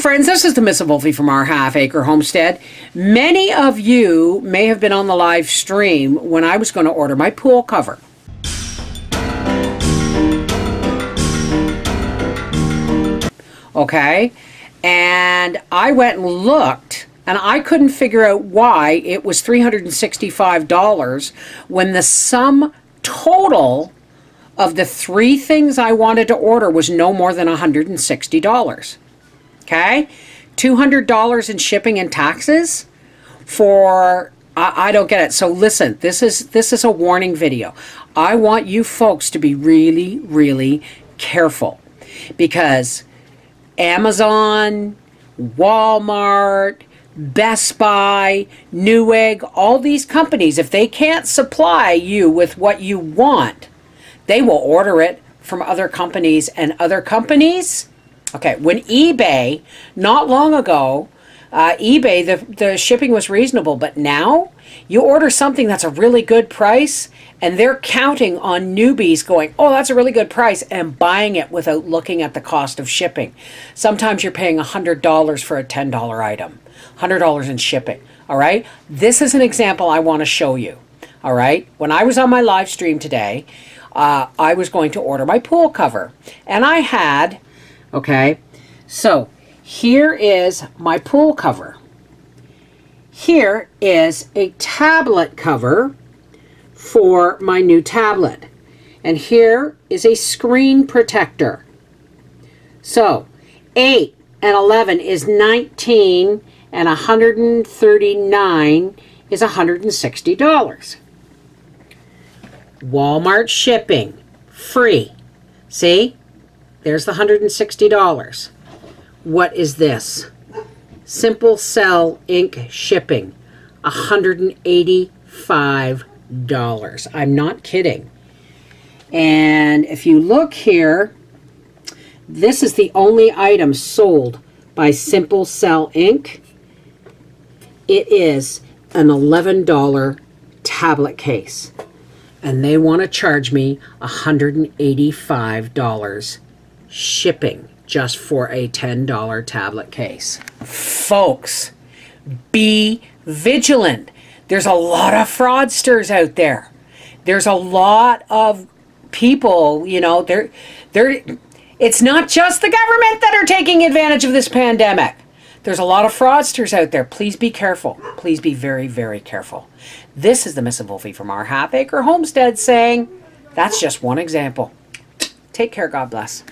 Friends, this is the Miss Wolfie from our half acre homestead. Many of you may have been on the live stream when I was going to order my pool cover. Okay, and I went and looked and I couldn't figure out why it was $365 when the sum total of the three things I wanted to order was no more than $160. Okay? $200 in shipping and taxes for I, I don't get it. So listen, this is this is a warning video. I want you folks to be really, really careful because Amazon, Walmart, Best Buy, Newegg, all these companies, if they can't supply you with what you want, they will order it from other companies and other companies. Okay, when eBay, not long ago, uh, eBay, the, the shipping was reasonable, but now you order something that's a really good price and they're counting on newbies going, oh, that's a really good price, and buying it without looking at the cost of shipping. Sometimes you're paying $100 for a $10 item, $100 in shipping. All right, this is an example I want to show you. All right, when I was on my live stream today, uh, I was going to order my pool cover, and I had, okay, so here is my pool cover. Here is a tablet cover for my new tablet. And here is a screen protector. So 8 and 11 is 19 and 139 is $160. Walmart shipping, free. See? There's the $160. What is this? Simple Cell Ink shipping, $185. I'm not kidding. And if you look here, this is the only item sold by Simple Cell Ink. It is an $11 tablet case. And they want to charge me $185 shipping just for a $10 tablet case. Folks, be vigilant. There's a lot of fraudsters out there. There's a lot of people, you know, they're they're it's not just the government that are taking advantage of this pandemic. There's a lot of fraudsters out there. Please be careful. Please be very, very careful. This is the Miss Wolfie from our half acre homestead saying that's just one example. Take care. God bless.